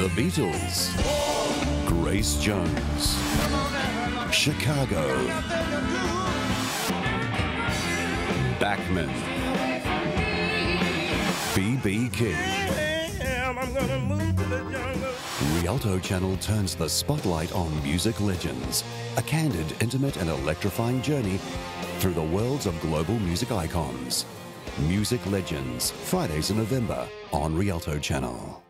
The Beatles, Grace Jones, Chicago, Bachman, BB King. Rialto Channel turns the spotlight on music legends. A candid, intimate, and electrifying journey through the worlds of global music icons. Music Legends, Fridays in November on Rialto Channel.